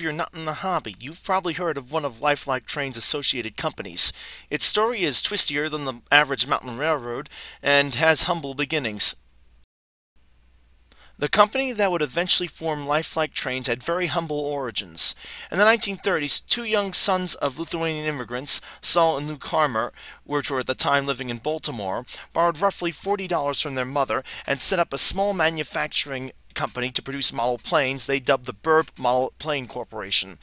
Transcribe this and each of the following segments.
You're not in the hobby, you've probably heard of one of Lifelike Train's associated companies. Its story is twistier than the average mountain railroad and has humble beginnings. The company that would eventually form Lifelike Trains had very humble origins. In the 1930s, two young sons of Lithuanian immigrants, Saul and Luke Karmer, which were at the time living in Baltimore, borrowed roughly $40 from their mother and set up a small manufacturing company to produce model planes they dubbed the Burb Model Plane Corporation.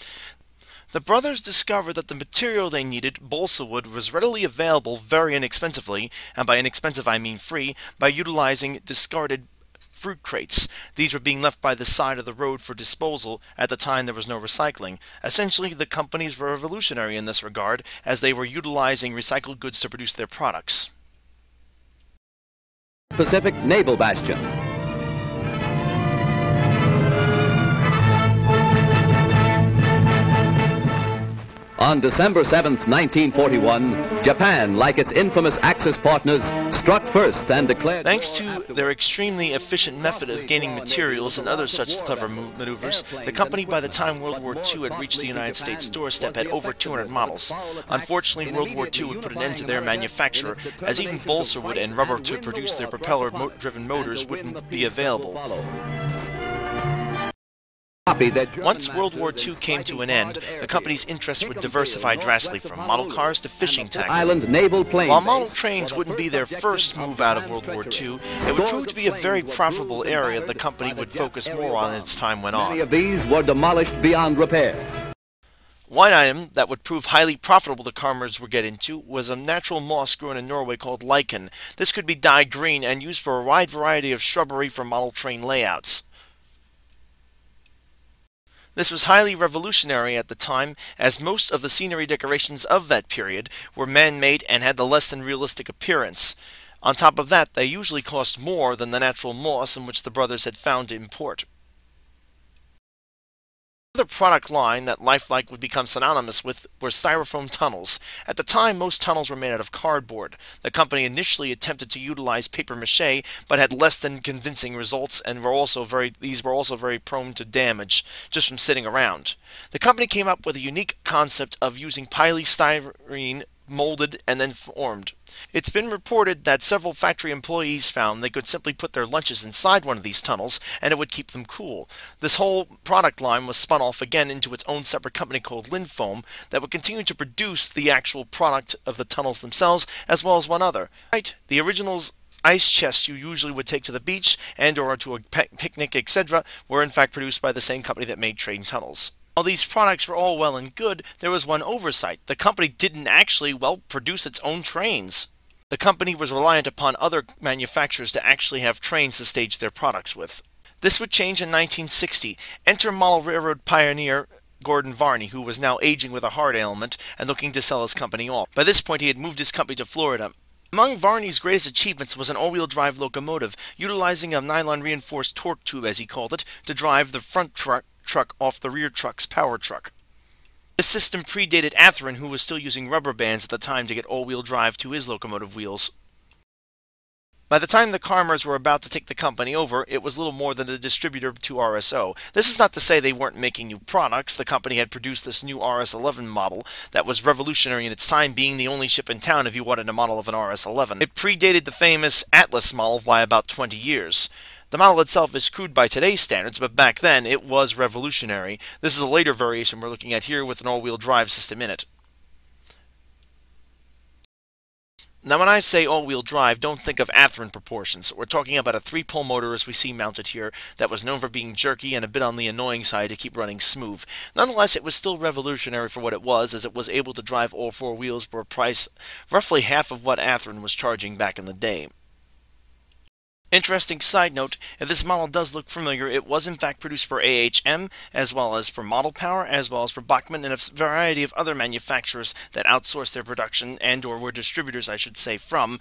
The brothers discovered that the material they needed, balsa wood, was readily available very inexpensively, and by inexpensive I mean free, by utilizing discarded fruit crates. These were being left by the side of the road for disposal. At the time, there was no recycling. Essentially, the companies were revolutionary in this regard, as they were utilizing recycled goods to produce their products. Pacific Naval Bastion. On December 7, 1941, Japan, like its infamous Axis partners, struck first and declared... Thanks to their extremely efficient method of gaining materials and other such clever maneuvers, the company by the time World War II had reached the United States doorstep had over 200 models. Unfortunately, World War II would put an end to their manufacture, as even balsa wood and rubber to produce their propeller-driven motors wouldn't be available. Once World War II came to an end, the company's interests would diversify drastically from model cars to fishing tackle. While model trains wouldn't be their first move out of World War II, it would prove to be a very profitable area the company would focus more on as time went on. Many of these were demolished beyond repair. One item that would prove highly profitable the Karmers would get into was a natural moss grown in Norway called lichen. This could be dyed green and used for a wide variety of shrubbery for model train layouts. This was highly revolutionary at the time, as most of the scenery decorations of that period were man-made and had the less than realistic appearance. On top of that, they usually cost more than the natural moss in which the brothers had found import. Another product line that Lifelike would become synonymous with were styrofoam tunnels. At the time, most tunnels were made out of cardboard. The company initially attempted to utilize paper mache, but had less than convincing results, and were also very these were also very prone to damage just from sitting around. The company came up with a unique concept of using polystyrene molded and then formed. It's been reported that several factory employees found they could simply put their lunches inside one of these tunnels and it would keep them cool. This whole product line was spun off again into its own separate company called Lifoam that would continue to produce the actual product of the tunnels themselves as well as one other. Right, the originals ice chests you usually would take to the beach and or to a picnic, etc., were in fact produced by the same company that made train tunnels. While these products were all well and good, there was one oversight. The company didn't actually, well, produce its own trains. The company was reliant upon other manufacturers to actually have trains to stage their products with. This would change in 1960. Enter model railroad pioneer Gordon Varney, who was now aging with a heart ailment and looking to sell his company off. By this point, he had moved his company to Florida. Among Varney's greatest achievements was an all-wheel drive locomotive, utilizing a nylon reinforced torque tube, as he called it, to drive the front truck truck off the rear truck's power truck. This system predated Athearn, who was still using rubber bands at the time to get all-wheel drive to his locomotive wheels. By the time the Karmers were about to take the company over, it was little more than a distributor to RSO. This is not to say they weren't making new products. The company had produced this new RS-11 model that was revolutionary in its time, being the only ship in town if you wanted a model of an RS-11. It predated the famous Atlas model by about 20 years. The model itself is crude by today's standards, but back then it was revolutionary. This is a later variation we're looking at here with an all-wheel drive system in it. Now when I say all-wheel drive, don't think of Athearn proportions. We're talking about a three-pole motor as we see mounted here that was known for being jerky and a bit on the annoying side to keep running smooth. Nonetheless, it was still revolutionary for what it was as it was able to drive all four wheels for a price roughly half of what Athearn was charging back in the day. Interesting side note, if this model does look familiar, it was in fact produced for AHM, as well as for Model Power, as well as for Bachmann, and a variety of other manufacturers that outsourced their production and or were distributors, I should say, from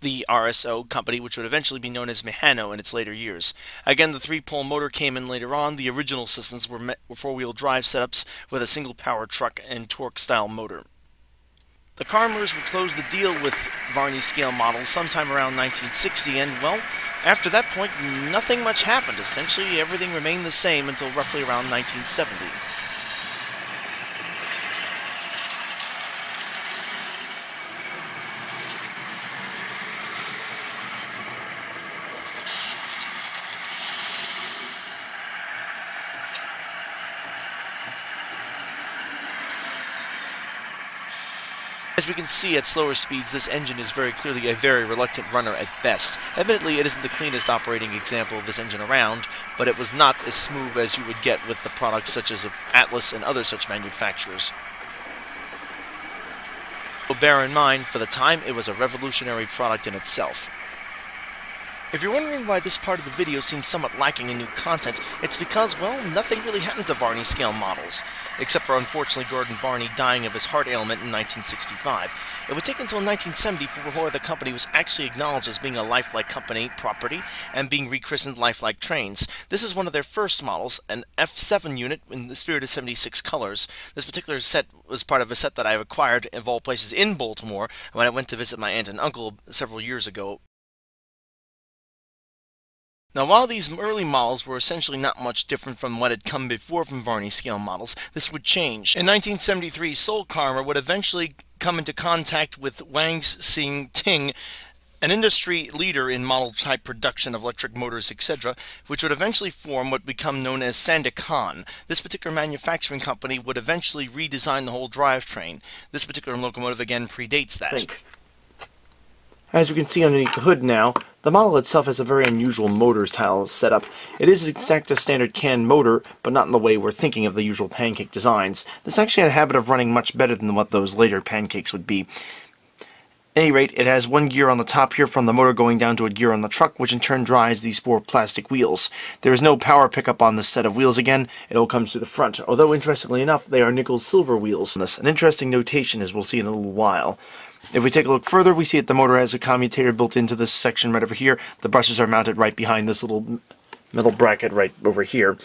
the RSO company, which would eventually be known as Mehano in its later years. Again, the three-pole motor came in later on. The original systems were four-wheel drive setups with a single power truck and torque-style motor. The Karmers would close the deal with Varney scale models sometime around 1960, and, well, after that point, nothing much happened. Essentially, everything remained the same until roughly around 1970. As we can see at slower speeds, this engine is very clearly a very reluctant runner at best. Admittedly, it isn't the cleanest operating example of this engine around, but it was not as smooth as you would get with the products such as Atlas and other such manufacturers. But bear in mind, for the time, it was a revolutionary product in itself. If you're wondering why this part of the video seems somewhat lacking in new content, it's because, well, nothing really happened to Varney scale models, except for unfortunately Gordon Varney dying of his heart ailment in 1965. It would take until 1970 before the company was actually acknowledged as being a lifelike company property and being rechristened Lifelike Trains. This is one of their first models, an F7 unit in the spirit of 76 colors. This particular set was part of a set that I acquired, of all places, in Baltimore when I went to visit my aunt and uncle several years ago now, while these early models were essentially not much different from what had come before from Varney scale models, this would change. In 1973, Saul Karmer would eventually come into contact with Wang Sing Ting, an industry leader in model type production of electric motors, etc., which would eventually form what would become known as Sanda Kan. This particular manufacturing company would eventually redesign the whole drivetrain. This particular locomotive again predates that. Think. As you can see underneath the hood now, the model itself has a very unusual motor style setup. It is exact a standard can motor, but not in the way we're thinking of the usual pancake designs. This actually had a habit of running much better than what those later pancakes would be. At any rate, it has one gear on the top here from the motor going down to a gear on the truck, which in turn drives these four plastic wheels. There is no power pickup on this set of wheels again, it all comes to the front, although interestingly enough, they are nickel silver wheels. An interesting notation as we'll see in a little while. If we take a look further, we see that the motor has a commutator built into this section right over here. The brushes are mounted right behind this little metal bracket right over here.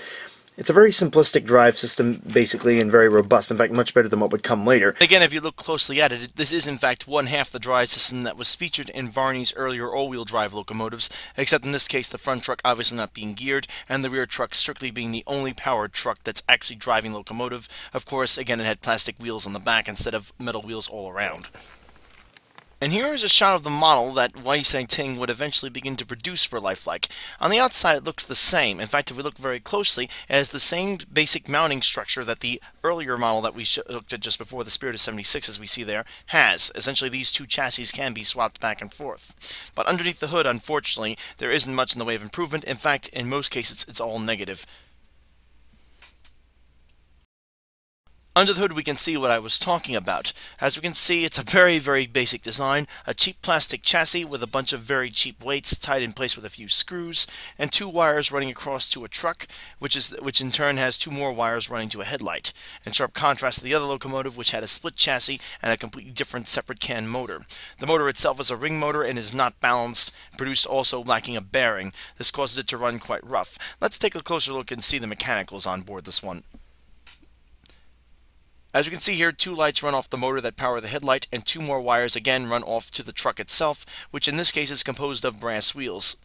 It's a very simplistic drive system, basically, and very robust. In fact, much better than what would come later. Again, if you look closely at it, this is in fact one half the drive system that was featured in Varney's earlier all-wheel drive locomotives, except in this case the front truck obviously not being geared, and the rear truck strictly being the only powered truck that's actually driving locomotive. Of course, again, it had plastic wheels on the back instead of metal wheels all around. And here is a shot of the model that Sang Ting would eventually begin to produce for Lifelike. On the outside it looks the same. In fact, if we look very closely, it has the same basic mounting structure that the earlier model that we looked at just before, the Spirit of 76 as we see there, has. Essentially these two chassis can be swapped back and forth. But underneath the hood, unfortunately, there isn't much in the way of improvement. In fact, in most cases, it's all negative. Under the hood we can see what I was talking about. As we can see it's a very very basic design, a cheap plastic chassis with a bunch of very cheap weights tied in place with a few screws, and two wires running across to a truck, which is which in turn has two more wires running to a headlight, in sharp contrast to the other locomotive which had a split chassis and a completely different separate can motor. The motor itself is a ring motor and is not balanced, produced also lacking a bearing. This causes it to run quite rough. Let's take a closer look and see the mechanicals on board this one. As you can see here, two lights run off the motor that power the headlight, and two more wires again run off to the truck itself, which in this case is composed of brass wheels.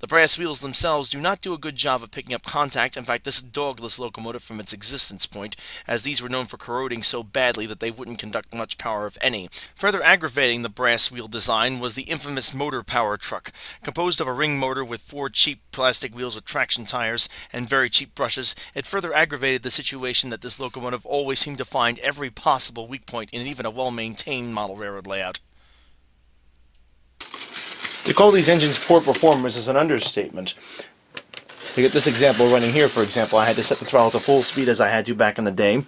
The brass wheels themselves do not do a good job of picking up contact. In fact, this dogged this locomotive from its existence point, as these were known for corroding so badly that they wouldn't conduct much power, if any. Further aggravating the brass wheel design was the infamous motor power truck, composed of a ring motor with four cheap plastic wheels with traction tires and very cheap brushes. It further aggravated the situation that this locomotive always seemed to find every possible weak point in even a well-maintained model railroad layout. To call these engines poor performers is an understatement. To get this example running here, for example, I had to set the throttle to full speed as I had to back in the day.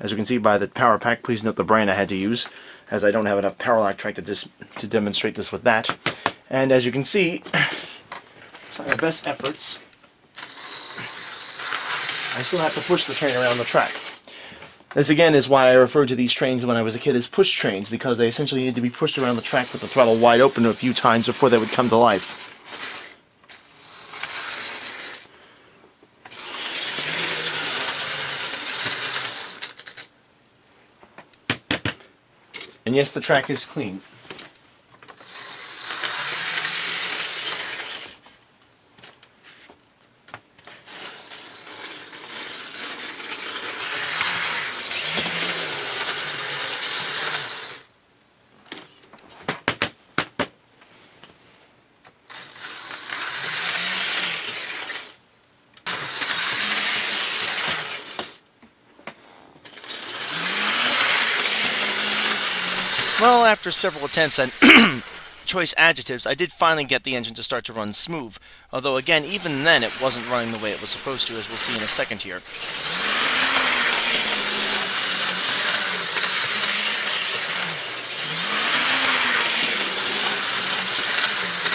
As you can see by the power pack, please note the brand I had to use, as I don't have enough power electric to, to demonstrate this with that. And as you can see, my best efforts, I still have to push the train around the track. This again is why I referred to these trains when I was a kid as push trains, because they essentially needed to be pushed around the track with the throttle wide open a few times before they would come to life. And yes, the track is clean. After several attempts at choice adjectives, I did finally get the engine to start to run smooth. Although, again, even then, it wasn't running the way it was supposed to, as we'll see in a second here.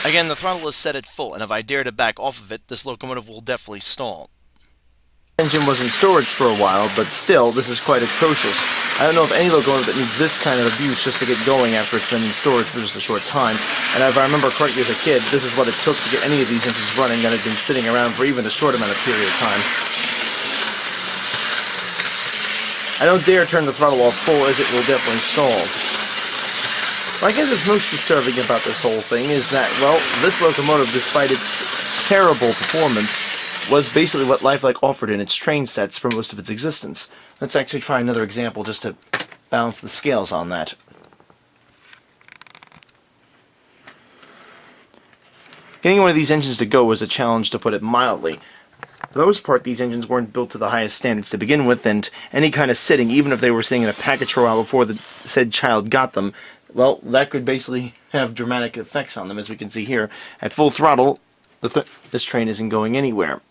Again, the throttle is set at full, and if I dare to back off of it, this locomotive will definitely stall. engine was in storage for a while, but still, this is quite atrocious. I don't know of any locomotive that needs this kind of abuse just to get going after it's been in storage for just a short time. And if I remember correctly as a kid, this is what it took to get any of these engines running that had been sitting around for even a short amount of period of time. I don't dare turn the throttle off full as it will definitely stall. What I guess is most disturbing about this whole thing is that, well, this locomotive, despite its terrible performance, was basically what Lifelike offered in its train sets for most of its existence. Let's actually try another example just to balance the scales on that. Getting one of these engines to go was a challenge to put it mildly. For the most part, these engines weren't built to the highest standards to begin with, and any kind of sitting, even if they were sitting in a package for a while before the said child got them, well, that could basically have dramatic effects on them, as we can see here. At full throttle, th this train isn't going anywhere.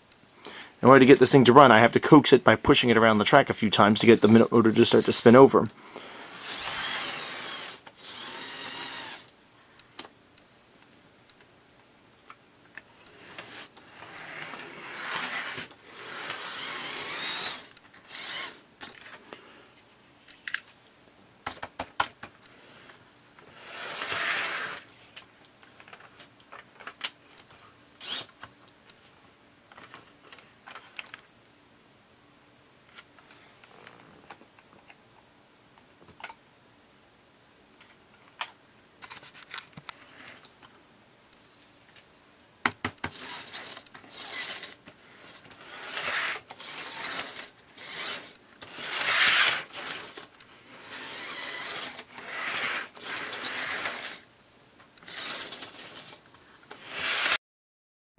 In order to get this thing to run, I have to coax it by pushing it around the track a few times to get the motor to start to spin over.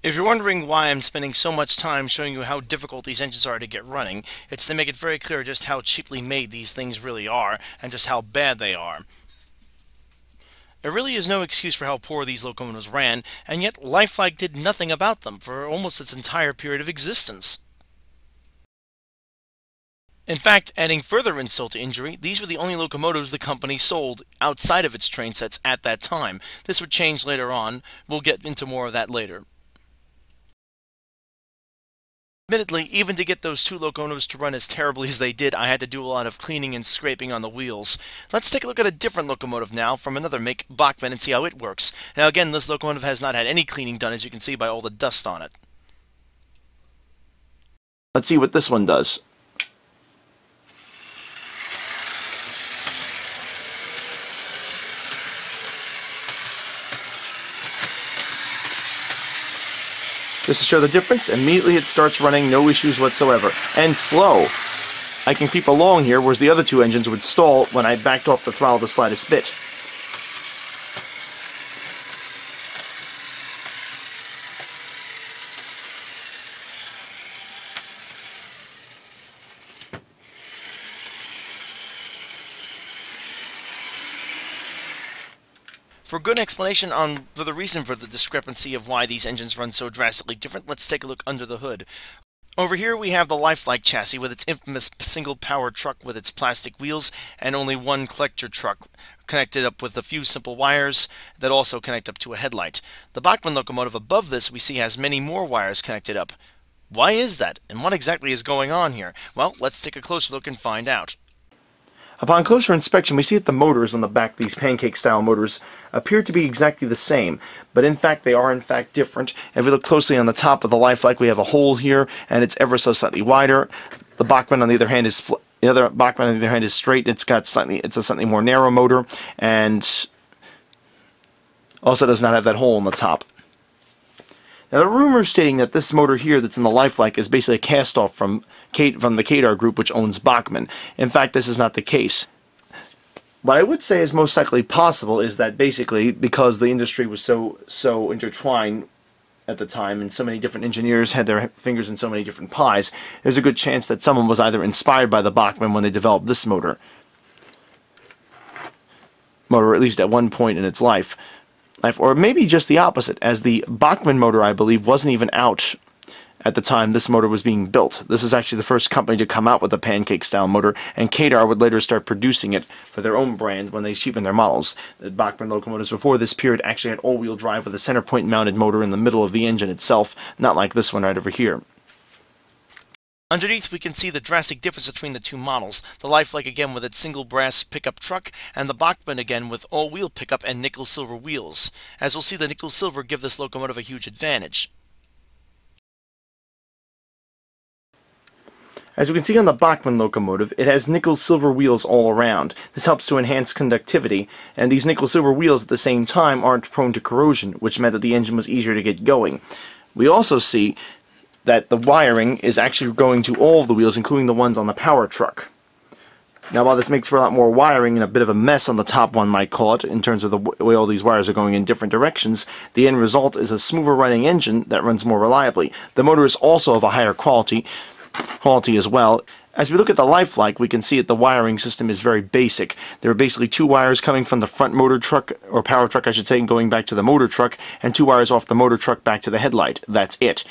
If you're wondering why I'm spending so much time showing you how difficult these engines are to get running, it's to make it very clear just how cheaply made these things really are, and just how bad they are. There really is no excuse for how poor these locomotives ran, and yet Lifelike did nothing about them for almost its entire period of existence. In fact, adding further insult to injury, these were the only locomotives the company sold outside of its train sets at that time. This would change later on. We'll get into more of that later. Admittedly, even to get those two locomotives to run as terribly as they did, I had to do a lot of cleaning and scraping on the wheels. Let's take a look at a different locomotive now from another make, Bachmann, and see how it works. Now again, this locomotive has not had any cleaning done, as you can see by all the dust on it. Let's see what this one does. Just to show the difference, immediately it starts running, no issues whatsoever. And slow. I can creep along here, whereas the other two engines would stall when I backed off the throttle the slightest bit. For a good explanation on for the reason for the discrepancy of why these engines run so drastically different, let's take a look under the hood. Over here we have the Lifelike chassis with its infamous single power truck with its plastic wheels and only one collector truck connected up with a few simple wires that also connect up to a headlight. The Bachmann locomotive above this we see has many more wires connected up. Why is that? And what exactly is going on here? Well, let's take a closer look and find out. Upon closer inspection, we see that the motors on the back, these pancake-style motors, appear to be exactly the same, but in fact they are in fact different. If we look closely on the top of the Lifelike, we have a hole here, and it's ever so slightly wider. The Bachmann, on the other hand, is the other Bachmann, on the other hand, is straight. It's got slightly, it's a slightly more narrow motor, and also does not have that hole in the top. Now, the rumor stating that this motor here that's in the Lifelike is basically a cast-off from, Kate from the Kader Group, which owns Bachmann. In fact, this is not the case. What I would say is most likely possible is that basically, because the industry was so so intertwined at the time, and so many different engineers had their fingers in so many different pies, there's a good chance that someone was either inspired by the Bachmann when they developed this motor. motor, at least at one point in its life. Or maybe just the opposite, as the Bachmann motor, I believe, wasn't even out at the time this motor was being built. This is actually the first company to come out with a pancake style motor, and Kader would later start producing it for their own brand when they cheapened their models. The Bachmann locomotives before this period actually had all wheel drive with a center point mounted motor in the middle of the engine itself, not like this one right over here. Underneath we can see the drastic difference between the two models, the Lifelike again with its single brass pickup truck, and the Bachmann again with all-wheel pickup and nickel-silver wheels. As we'll see, the nickel-silver give this locomotive a huge advantage. As we can see on the Bachmann locomotive, it has nickel-silver wheels all around. This helps to enhance conductivity, and these nickel-silver wheels at the same time aren't prone to corrosion, which meant that the engine was easier to get going. We also see that the wiring is actually going to all of the wheels, including the ones on the power truck. Now, while this makes for a lot more wiring and a bit of a mess on the top one might call it, in terms of the way all these wires are going in different directions, the end result is a smoother running engine that runs more reliably. The motor is also of a higher quality, quality as well. As we look at the Lifelike, we can see that the wiring system is very basic. There are basically two wires coming from the front motor truck, or power truck I should say, and going back to the motor truck, and two wires off the motor truck back to the headlight. That's it.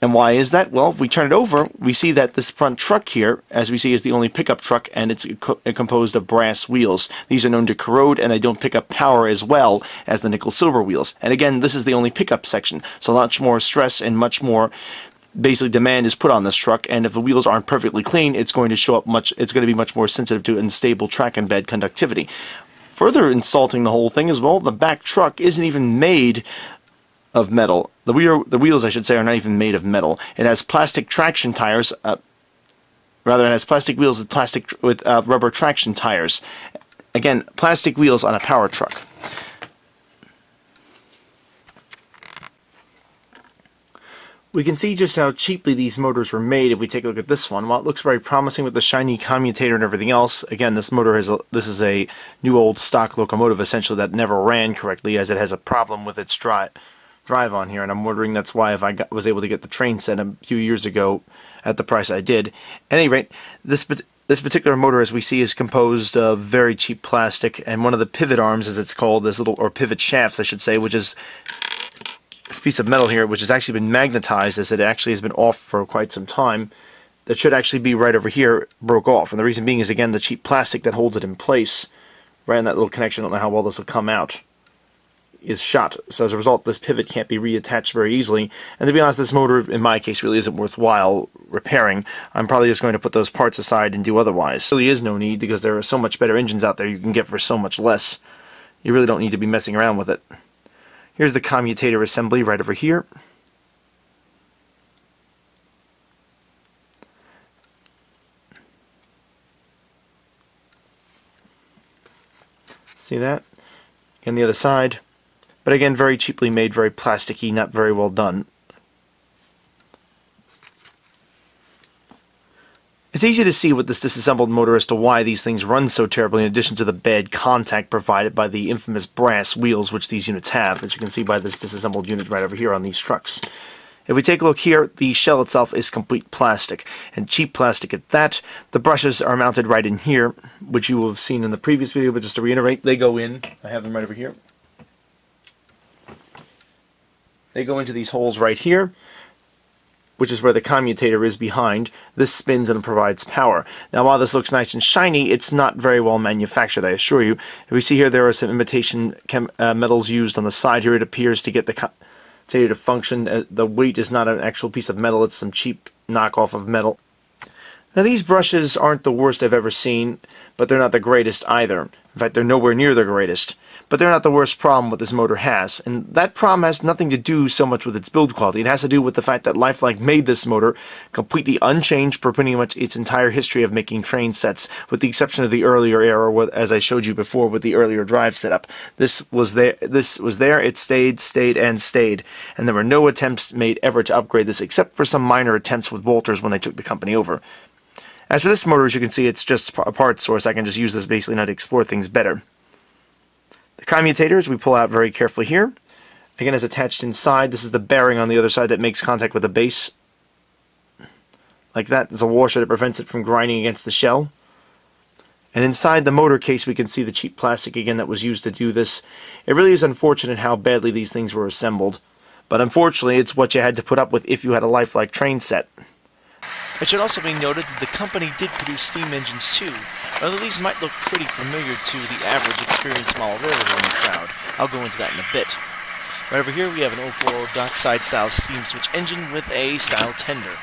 And why is that? Well, if we turn it over, we see that this front truck here, as we see, is the only pickup truck, and it's co uh, composed of brass wheels. These are known to corrode, and they don't pick up power as well as the nickel-silver wheels. And again, this is the only pickup section, so much more stress and much more basically demand is put on this truck and if the wheels aren't perfectly clean it's going to show up much it's going to be much more sensitive to unstable track and bed conductivity further insulting the whole thing as well the back truck isn't even made of metal. The wheel, the wheels, I should say, are not even made of metal. It has plastic traction tires. Uh, rather, it has plastic wheels with plastic with uh, rubber traction tires. Again, plastic wheels on a power truck. We can see just how cheaply these motors were made if we take a look at this one. While it looks very promising with the shiny commutator and everything else, again, this motor has a, this is a new old stock locomotive essentially that never ran correctly as it has a problem with its drive drive on here, and I'm wondering that's why if I got, was able to get the train set a few years ago at the price I did. At any rate, this this particular motor, as we see, is composed of very cheap plastic, and one of the pivot arms, as it's called, this little or pivot shafts, I should say, which is this piece of metal here, which has actually been magnetized, as it actually has been off for quite some time. That should actually be right over here, broke off, and the reason being is again the cheap plastic that holds it in place, right in that little connection. I don't know how well this will come out is shot. So as a result, this pivot can't be reattached very easily. And to be honest, this motor, in my case, really isn't worthwhile repairing. I'm probably just going to put those parts aside and do otherwise. There really is no need because there are so much better engines out there you can get for so much less. You really don't need to be messing around with it. Here's the commutator assembly right over here. See that? And the other side. But again, very cheaply made, very plasticky, not very well done. It's easy to see with this disassembled motor as to why these things run so terribly in addition to the bad contact provided by the infamous brass wheels which these units have, as you can see by this disassembled unit right over here on these trucks. If we take a look here, the shell itself is complete plastic, and cheap plastic at that. The brushes are mounted right in here, which you will have seen in the previous video, but just to reiterate, they go in. I have them right over here. They go into these holes right here, which is where the commutator is behind. This spins and provides power. Now, while this looks nice and shiny, it's not very well manufactured, I assure you. We see here, there are some imitation uh, metals used on the side here. It appears to get the commutator to function. Uh, the weight is not an actual piece of metal. It's some cheap knockoff of metal. Now, these brushes aren't the worst I've ever seen, but they're not the greatest either. In fact, they're nowhere near the greatest but they're not the worst problem what this motor has. And that problem has nothing to do so much with its build quality. It has to do with the fact that Lifelike made this motor completely unchanged for pretty much its entire history of making train sets, with the exception of the earlier era, as I showed you before with the earlier drive setup. This was there. This was there. It stayed, stayed, and stayed. And there were no attempts made ever to upgrade this, except for some minor attempts with Walthers when they took the company over. As for this motor, as you can see, it's just a part source. I can just use this basically now to explore things better. The commutators we pull out very carefully here. Again, is attached inside. This is the bearing on the other side that makes contact with the base. Like that. There's a washer that prevents it from grinding against the shell. And inside the motor case, we can see the cheap plastic again that was used to do this. It really is unfortunate how badly these things were assembled. But unfortunately, it's what you had to put up with if you had a lifelike train set. It should also be noted that the company did produce steam engines too, although these might look pretty familiar to the average experienced model railroader in the crowd. I'll go into that in a bit. Right over here we have an 040 dockside style steam switch engine with a style tender.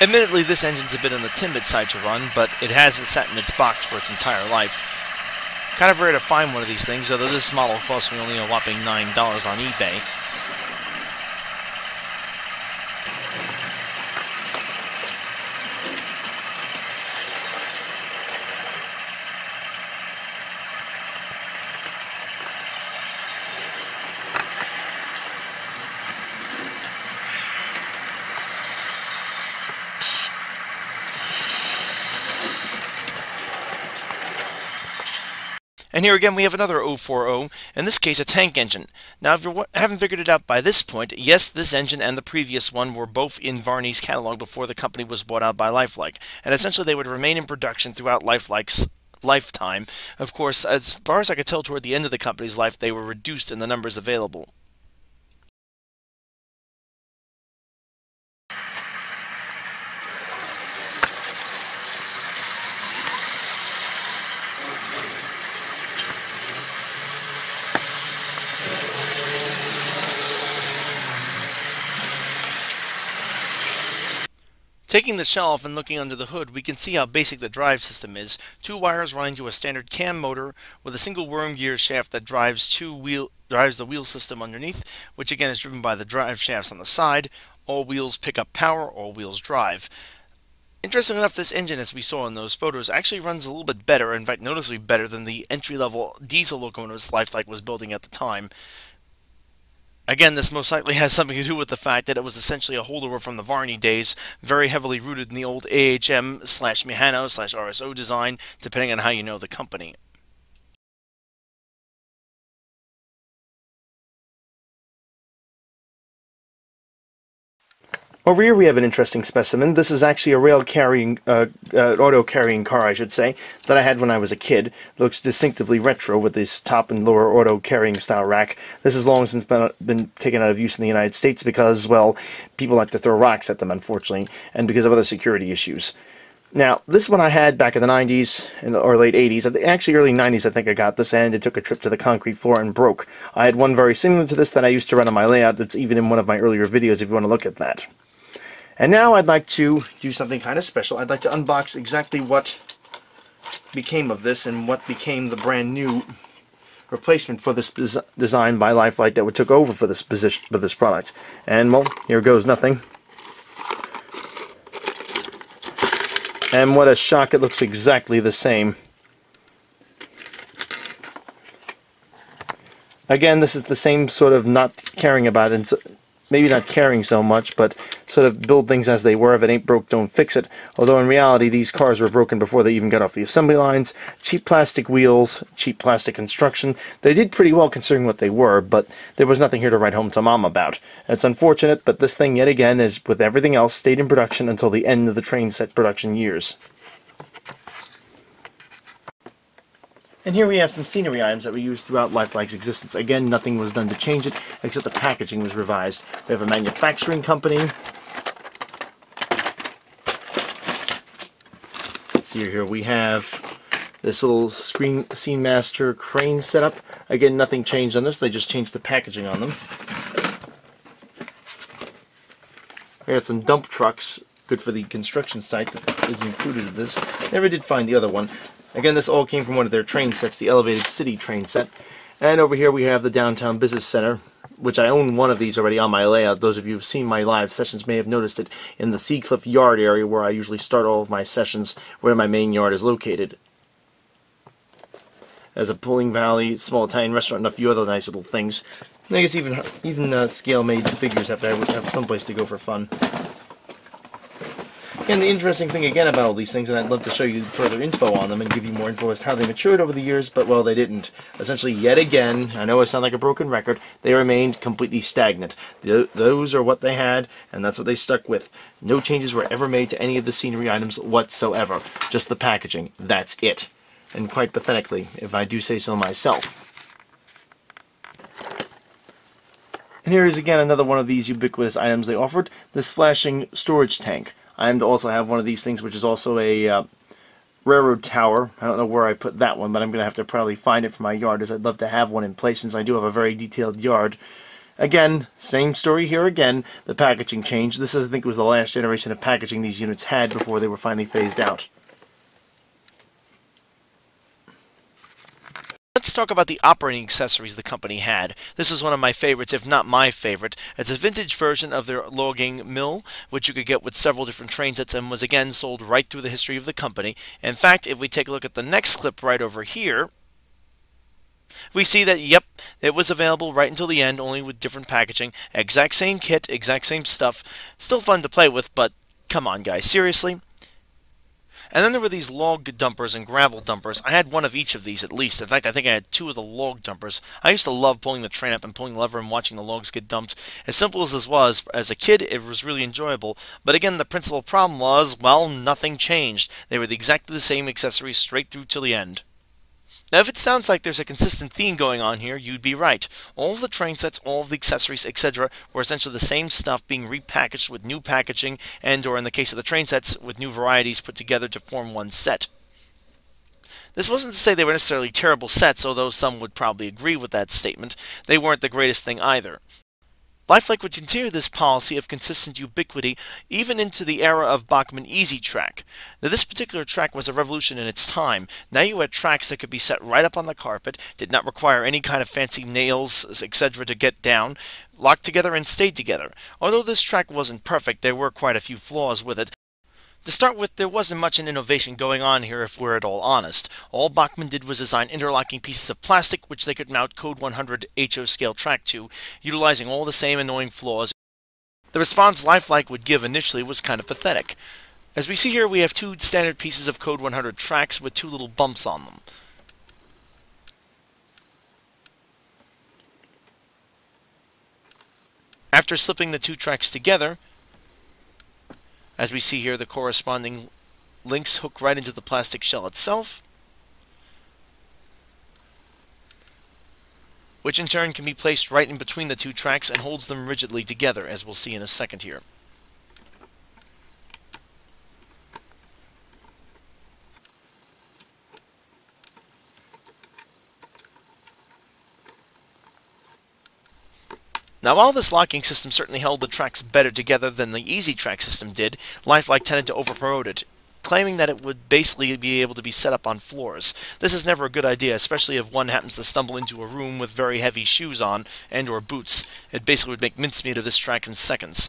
Admittedly, this engine's a bit on the timid side to run, but it hasn't sat in its box for its entire life. Kind of rare to find one of these things, although this model cost me only a whopping $9 on eBay. And here again we have another 040, in this case a tank engine. Now if you haven't figured it out by this point, yes, this engine and the previous one were both in Varney's catalog before the company was bought out by Lifelike, and essentially they would remain in production throughout Lifelike's lifetime. Of course, as far as I could tell toward the end of the company's life, they were reduced in the numbers available. Taking the shelf and looking under the hood, we can see how basic the drive system is. Two wires running to a standard can motor with a single worm gear shaft that drives two wheel drives the wheel system underneath, which again is driven by the drive shafts on the side. All wheels pick up power, all wheels drive. Interesting enough, this engine, as we saw in those photos, actually runs a little bit better, in fact noticeably better than the entry-level diesel locomotives Lifelike was building at the time. Again, this most likely has something to do with the fact that it was essentially a holdover from the Varney days, very heavily rooted in the old AHM slash Mehano slash RSO design, depending on how you know the company. Over here we have an interesting specimen. This is actually a rail carrying, uh, uh, auto carrying car, I should say, that I had when I was a kid. Looks distinctively retro with this top and lower auto carrying style rack. This has long since been, been taken out of use in the United States because, well, people like to throw rocks at them, unfortunately, and because of other security issues. Now, this one I had back in the 90s or late 80s. Actually, early 90s, I think I got this, and it took a trip to the concrete floor and broke. I had one very similar to this that I used to run on my layout. That's even in one of my earlier videos if you want to look at that. And now I'd like to do something kind of special. I'd like to unbox exactly what became of this and what became the brand new replacement for this design by Lifelike that we took over for this position for this product. And well, here goes nothing. And what a shock, it looks exactly the same. Again, this is the same sort of not caring about it, maybe not caring so much, but sort of build things as they were. If it ain't broke, don't fix it. Although in reality, these cars were broken before they even got off the assembly lines. Cheap plastic wheels, cheap plastic construction. They did pretty well considering what they were, but there was nothing here to write home to mom about. It's unfortunate, but this thing, yet again, as with everything else, stayed in production until the end of the train set production years. And here we have some scenery items that we used throughout Lifelike's existence. Again, nothing was done to change it, except the packaging was revised. We have a manufacturing company, see here we have this little screen scene master crane setup. Again, nothing changed on this. They just changed the packaging on them. We got some dump trucks, good for the construction site that is included in this. Never did find the other one. Again, this all came from one of their train sets, the Elevated City train set. And over here we have the Downtown Business Center, which I own one of these already on my layout. Those of you who've seen my live sessions may have noticed it in the Seacliff Yard area where I usually start all of my sessions, where my main yard is located. As a Pulling Valley, small Italian restaurant, and a few other nice little things. I guess even even uh, scale-made figures have to have, have someplace to go for fun. And the interesting thing again about all these things, and I'd love to show you further info on them and give you more info as to how they matured over the years, but well, they didn't. Essentially, yet again, I know I sound like a broken record, they remained completely stagnant. Th those are what they had, and that's what they stuck with. No changes were ever made to any of the scenery items whatsoever. Just the packaging. That's it. And quite pathetically, if I do say so myself. And here is again another one of these ubiquitous items they offered, this flashing storage tank. I also have one of these things which is also a uh, railroad tower. I don't know where I put that one, but I'm going to have to probably find it for my yard as I'd love to have one in place since I do have a very detailed yard. Again, same story here again. The packaging changed. This, I think, was the last generation of packaging these units had before they were finally phased out. Let's talk about the operating accessories the company had. This is one of my favorites, if not my favorite. It's a vintage version of their logging mill, which you could get with several different train sets and was again sold right through the history of the company. In fact, if we take a look at the next clip right over here, we see that, yep, it was available right until the end, only with different packaging. Exact same kit, exact same stuff. Still fun to play with, but come on, guys, seriously? And then there were these log dumpers and gravel dumpers. I had one of each of these at least. In fact, I think I had two of the log dumpers. I used to love pulling the train up and pulling the lever and watching the logs get dumped. As simple as this was, as a kid, it was really enjoyable. But again, the principal problem was, well, nothing changed. They were exactly the same accessories straight through till the end. Now, if it sounds like there's a consistent theme going on here, you'd be right. All the train sets, all the accessories, etc., were essentially the same stuff being repackaged with new packaging, and, or in the case of the train sets, with new varieties put together to form one set. This wasn't to say they were necessarily terrible sets, although some would probably agree with that statement. They weren't the greatest thing either. Lifelike would continue this policy of consistent ubiquity even into the era of Bachmann E-Z Track. Now, this particular track was a revolution in its time. Now you had tracks that could be set right up on the carpet, did not require any kind of fancy nails, etc. to get down, locked together and stayed together. Although this track wasn't perfect, there were quite a few flaws with it, to start with, there wasn't much an innovation going on here if we're at all honest. All Bachmann did was design interlocking pieces of plastic which they could mount Code 100 HO scale track to, utilizing all the same annoying flaws. The response Lifelike would give initially was kind of pathetic. As we see here, we have two standard pieces of Code 100 tracks with two little bumps on them. After slipping the two tracks together, as we see here, the corresponding links hook right into the plastic shell itself, which in turn can be placed right in between the two tracks and holds them rigidly together, as we'll see in a second here. Now, while this locking system certainly held the tracks better together than the E-Z Track system did, Lifelike tended to overpromote it, claiming that it would basically be able to be set up on floors. This is never a good idea, especially if one happens to stumble into a room with very heavy shoes on and or boots. It basically would make mincemeat of this track in seconds.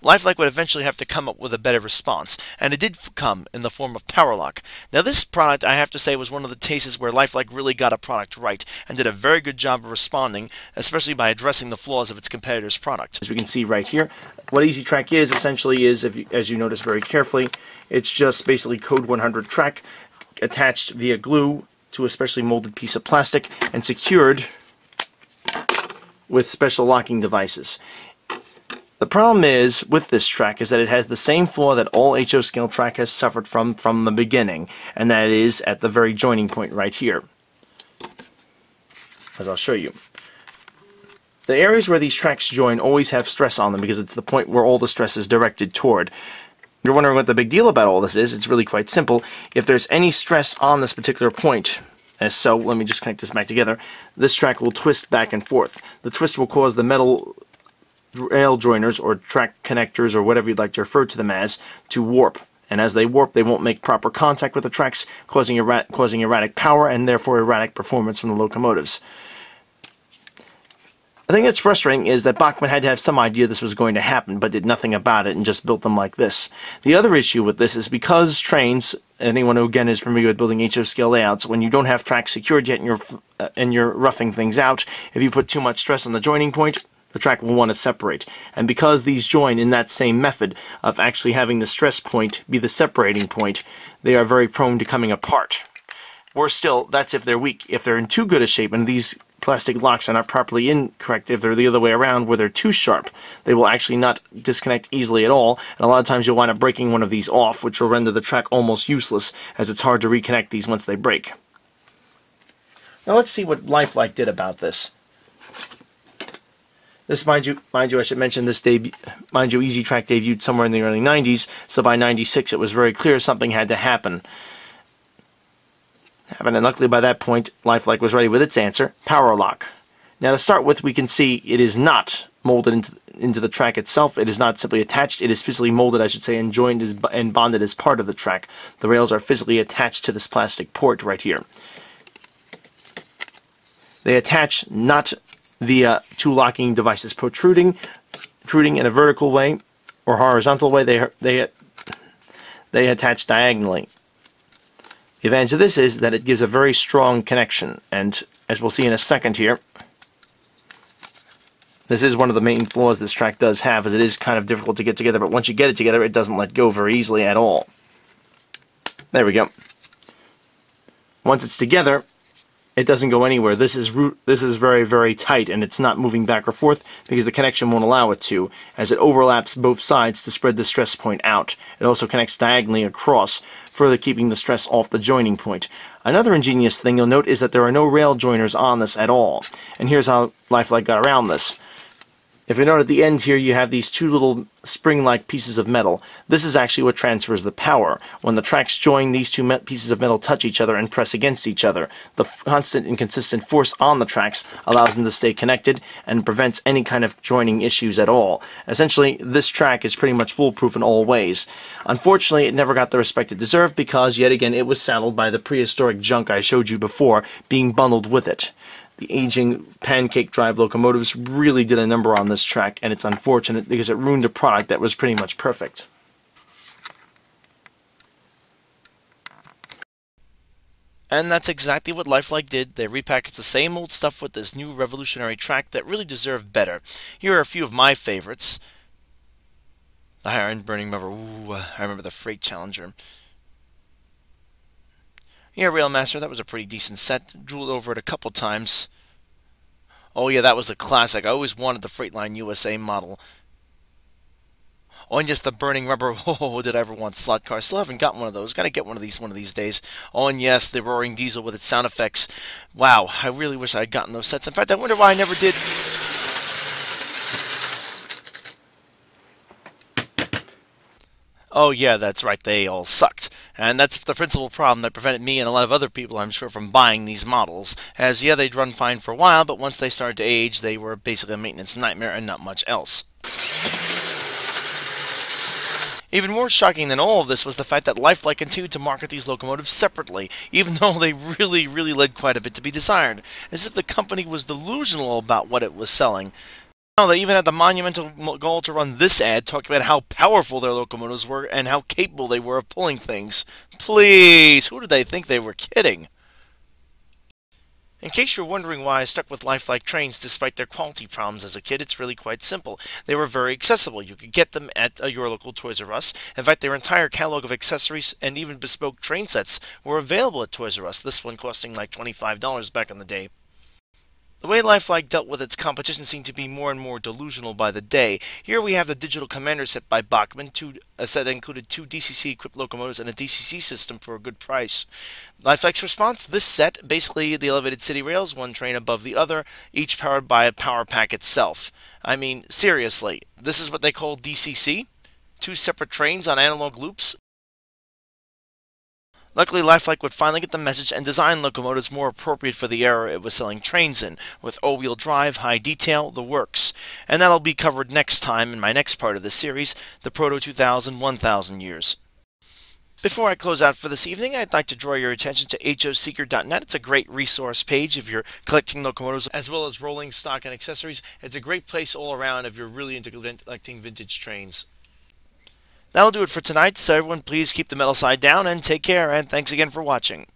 Lifelike would eventually have to come up with a better response, and it did come in the form of Power-Loc. Now this product, I have to say, was one of the cases where Lifelike really got a product right, and did a very good job of responding, especially by addressing the flaws of its competitor's product. As we can see right here, what E-Z Track is, essentially is, if you, as you notice very carefully, it's just basically Code 100 track attached via glue to a specially molded piece of plastic and secured with special locking devices. The problem is with this track is that it has the same flaw that all HO scale track has suffered from from the beginning, and that is at the very joining point right here. As I'll show you. The areas where these tracks join always have stress on them because it's the point where all the stress is directed toward. You're wondering what the big deal about all this is. It's really quite simple. If there's any stress on this particular point, as so, let me just connect this back together, this track will twist back and forth. The twist will cause the metal rail joiners or track connectors or whatever you'd like to refer to them as to warp. And as they warp, they won't make proper contact with the tracks, causing, causing erratic power and therefore erratic performance from the locomotives. The thing that's frustrating is that Bachmann had to have some idea this was going to happen, but did nothing about it and just built them like this. The other issue with this is because trains, anyone who again is familiar with building HO scale layouts, when you don't have tracks secured yet and you're, uh, and you're roughing things out, if you put too much stress on the joining point, the track will want to separate. And because these join in that same method of actually having the stress point be the separating point, they are very prone to coming apart. Worse still, that's if they're weak. If they're in too good a shape and these plastic locks are not properly incorrect, if they're the other way around where they're too sharp, they will actually not disconnect easily at all. And a lot of times you'll wind up breaking one of these off, which will render the track almost useless as it's hard to reconnect these once they break. Now let's see what Lifelike did about this. This, mind you, mind you, I should mention this debut, mind you, E-Z Track debuted somewhere in the early 90s, so by 96 it was very clear something had to happen. And luckily by that point, Lifelike was ready with its answer, Power-Loc. Now to start with, we can see it is not molded into, into the track itself. It is not simply attached. It is physically molded, I should say, and joined as, and bonded as part of the track. The rails are physically attached to this plastic port right here. They attach not via two locking devices protruding, protruding in a vertical way or horizontal way. They they they attach diagonally. The advantage of this is that it gives a very strong connection, and as we'll see in a second here, this is one of the main flaws this track does have, as it is kind of difficult to get together, but once you get it together, it doesn't let go very easily at all. There we go. Once it's together, it doesn't go anywhere. This is root, this is very, very tight, and it's not moving back or forth because the connection won't allow it to, as it overlaps both sides to spread the stress point out. It also connects diagonally across, further keeping the stress off the joining point. Another ingenious thing you'll note is that there are no rail joiners on this at all, and here's how Lifelike got around this. If you note at the end here, you have these two little spring-like pieces of metal. This is actually what transfers the power. When the tracks join, these two pieces of metal touch each other and press against each other. The constant and consistent force on the tracks allows them to stay connected and prevents any kind of joining issues at all. Essentially, this track is pretty much foolproof in all ways. Unfortunately, it never got the respect it deserved because, yet again, it was saddled by the prehistoric junk I showed you before, being bundled with it the aging pancake drive locomotives really did a number on this track, and it's unfortunate because it ruined a product that was pretty much perfect. And that's exactly what Lifelike did. They repackaged the same old stuff with this new revolutionary track that really deserved better. Here are a few of my favorites. The Iron Burning Rubber. Ooh, I remember the Freight Challenger. Yeah, Railmaster, that was a pretty decent set. Drooled over it a couple times. Oh yeah, that was a classic. I always wanted the Freightline USA model. Oh, and yes, the burning rubber. Oh, did I ever want slot car? Still haven't gotten one of those. Gotta get one of these one of these days. Oh, and yes, the roaring diesel with its sound effects. Wow, I really wish I had gotten those sets. In fact, I wonder why I never did. Oh yeah, that's right, they all sucked. And that's the principal problem that prevented me and a lot of other people, I'm sure, from buying these models. As, yeah, they'd run fine for a while, but once they started to age, they were basically a maintenance nightmare and not much else. Even more shocking than all of this was the fact that Lifelike continued to market these locomotives separately, even though they really, really led quite a bit to be desired, as if the company was delusional about what it was selling. They even had the monumental goal to run this ad talking about how powerful their locomotives were and how capable they were of pulling things. Please, who did they think they were kidding? In case you're wondering why I stuck with Lifelike trains despite their quality problems as a kid, it's really quite simple. They were very accessible. You could get them at uh, your local Toys R Us. In fact, their entire catalog of accessories and even bespoke train sets were available at Toys R Us, this one costing like $25 back in the day. The way Lifelike dealt with its competition seemed to be more and more delusional by the day. Here we have the Digital Commander set by Bachmann, two, a set that included two DCC-equipped locomotives and a DCC system for a good price. Lifelike's response, this set, basically the elevated city rails, one train above the other, each powered by a power pack itself. I mean, seriously, this is what they call DCC? Two separate trains on analog loops? Luckily, Lifelike would finally get the message and design locomotives more appropriate for the era it was selling trains in, with all-wheel drive, high detail, the works. And that'll be covered next time in my next part of the series, the Proto 2000 1000 years. Before I close out for this evening, I'd like to draw your attention to hoseeker.net. It's a great resource page if you're collecting locomotives as well as rolling stock and accessories. It's a great place all around if you're really into collecting vintage trains. That'll do it for tonight, so everyone please keep the metal side down and take care, and thanks again for watching.